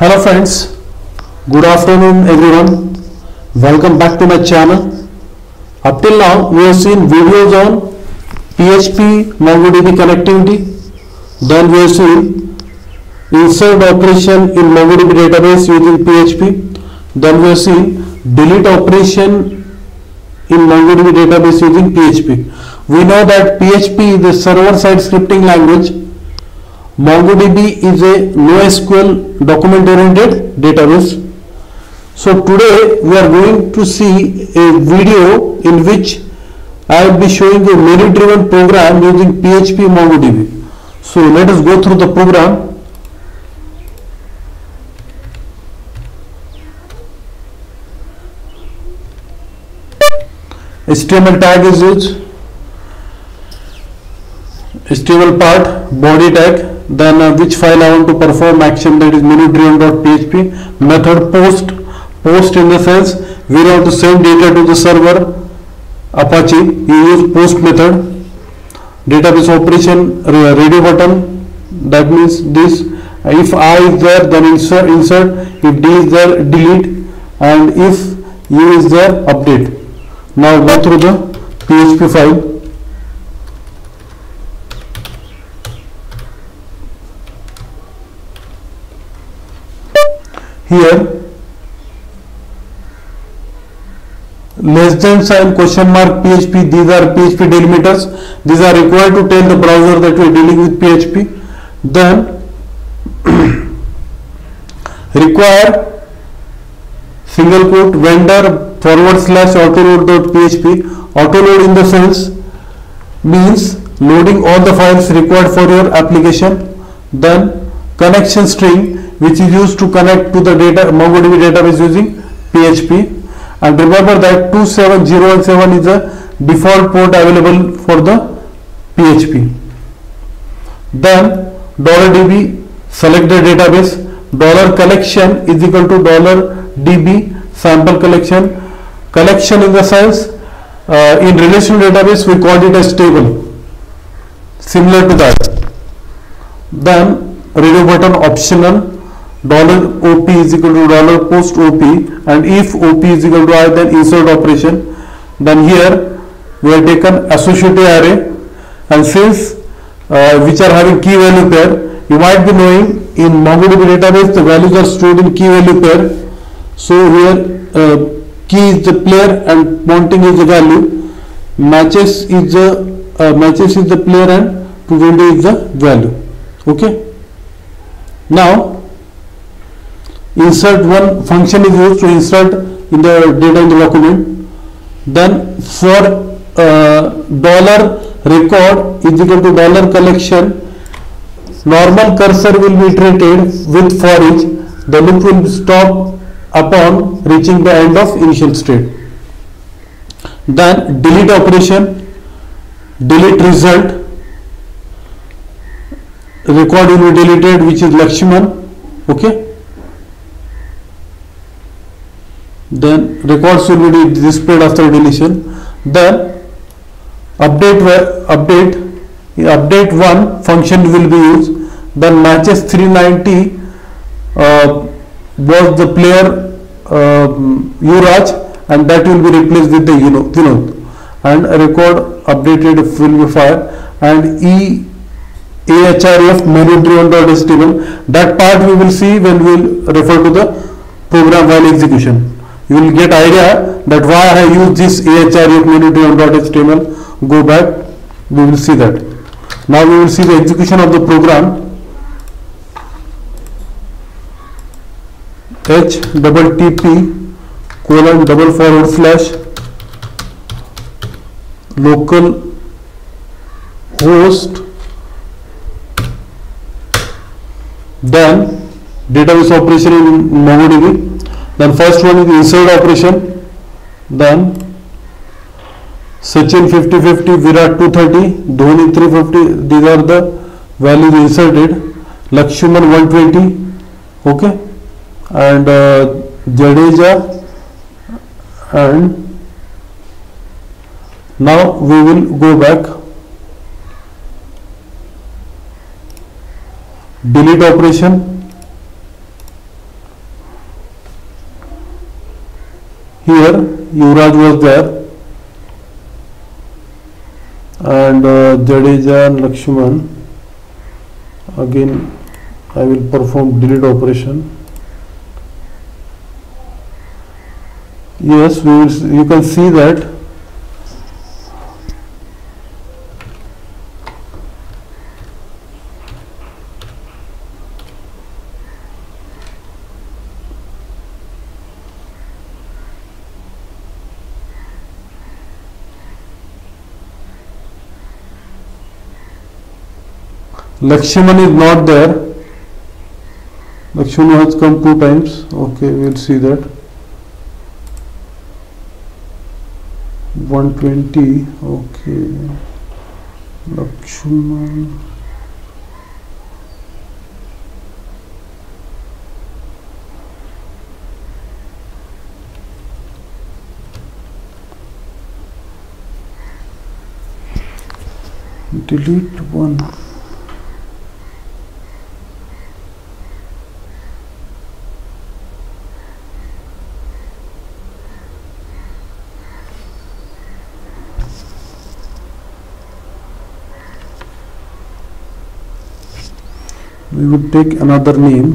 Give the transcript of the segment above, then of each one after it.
Hello friends good afternoon everyone welcome back to my channel up till now we have seen videos on PHP MongoDB connectivity then we have seen insert operation in MongoDB database using PHP then we have seen delete operation in MongoDB database using PHP we know that PHP is a server side scripting language MongoDB is a NoSQL document-oriented database. So today we are going to see a video in which I will be showing a menu-driven program using PHP MongoDB. So let us go through the program. HTML tag is used HTML part body tag then uh, which file I want to perform action that is menu-driven.php method post post in the sense we want to send data to the server Apache you use post method database operation radio button that means this if I is there then insert insert if D is there delete and if U is there update. Now go through the PHP file here less than sign question mark php these are php delimiters these are required to tell the browser that we are dealing with php then require single quote vendor forward slash autoload dot php autoload in the sense means loading all the files required for your application then connection string which is used to connect to the data MongoDB database using PHP and remember that 27017 is the default port available for the PHP then $db select the database. Dollar collection is equal to dollar db sample collection. Collection in the sense uh, in relational database we call it as table. Similar to that. Then radio button optional dollar op is equal to dollar post op and if op is equal to i then insert operation. Then here we have taken associative array. And since uh, which are having key value pair you might be knowing in mongodb database the values are stored in key value pair. So here uh, key is the player and mounting is the value. Matches is the uh, matches is the player and window is the value. Okay? Now insert one function is used to insert in the data in the document. Then for uh, dollar record is equal to dollar collection. Normal cursor will be treated with for each. The loop will stop upon reaching the end of initial state. Then delete operation delete result. Record will be deleted which is Lakshman. Okay then records will be displayed after deletion. Then update update update one function will be used. Then matches 390 uh, was the player uh, Yuvraj and that will be replaced with the Vinod and record updated will be fired. And E AHRF menu-driven.html that part we will see when we will refer to the program while execution you will get idea that why I use this AHRF menu-driven.html go back we will see that now we will see the execution of the program h double tp colon double forward slash local host then database operation in MongoDB then first one is insert operation. Then Sachin 50 50 Virat 230 Dhoni 350 these are the values inserted. Lakshman 120 okay? And uh, Jadeja and now we will go back. Delete operation here Yuvraj was there. And uh, Jadeja and Lakshman. Again I will perform delete operation. Yes we will you can see that Lakshman is not there. Lakshman has come two times. Okay, we'll see that. 120. Okay. Lakshman. Delete one. We would take another name.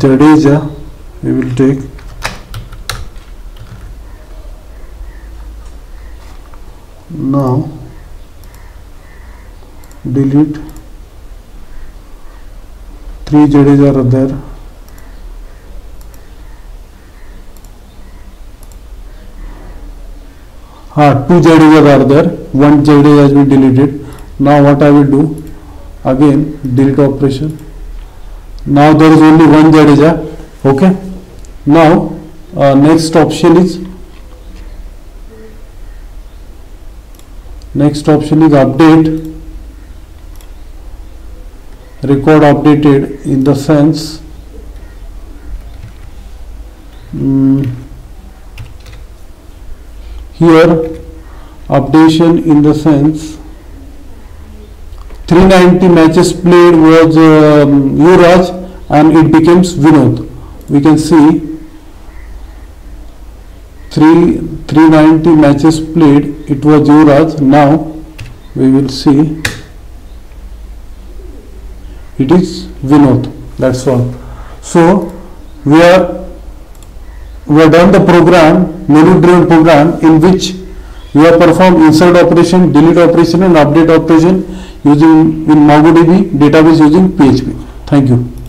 Jadeja we will take. Now delete. Three Jadeja are there हाँ two Jadejas are there one Jadejas has been deleted now what I will do again delete operation now there is only one Jadejas okay now next option is next option is update record updated in the sense here updation in the sense 390 matches played was um, Yuvraj and it becomes Vinod. We can see 3 390 matches played it was Yuvraj. Now we will see it is Vinod. That's all. So we are we have done the program, menu driven program in which we have performed insert operation, delete operation and update operation using in MongoDB database using PHP. Thank you.